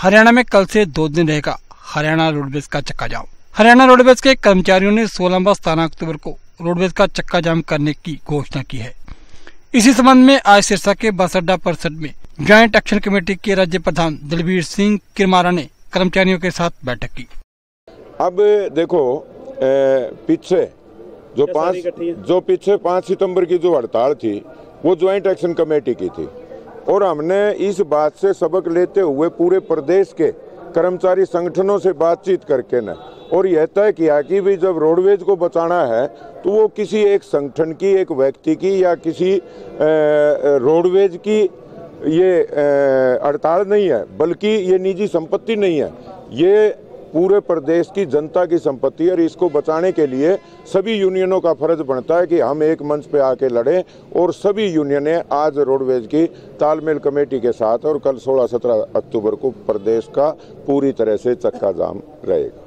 हरियाणा में कल से दो दिन रहेगा हरियाणा रोडवेज़ का चक्का जाम। हरियाणा रोडवेज़ के कर्मचारियों ने सोलह व सतारह अक्टूबर को रोडवेज़ का चक्का जाम करने की घोषणा की है। इसी संबंध में आज सिरसा के बस अड्डा परिषद में ज्वाइंट एक्शन कमेटी के राज्य प्रधान दलबीर सिंह किरमारा ने कर्मचारियों के साथ बैठक की। अब देखो पीछे जो पाँच जो पीछे पाँच सितंबर की जो हड़ताल थी वो ज्वाइंट एक्शन कमेटी की थी। और हमने इस बात से सबक लेते हुए पूरे प्रदेश के कर्मचारी संगठनों से बातचीत करके न, और यह तय किया कि भी जब रोडवेज़ को बचाना है तो वो किसी एक संगठन की, एक व्यक्ति की या किसी रोडवेज़ की ये हड़ताल नहीं है, बल्कि ये निजी संपत्ति नहीं है। ये पूरे प्रदेश की जनता की संपत्ति है और इसको बचाने के लिए सभी यूनियनों का फ़र्ज़ बनता है कि हम एक मंच पे आके लड़ें और सभी यूनियनें आज रोडवेज़ की तालमेल कमेटी के साथ और कल 16-17 अक्टूबर को प्रदेश का पूरी तरह से चक्का जाम रहेगा।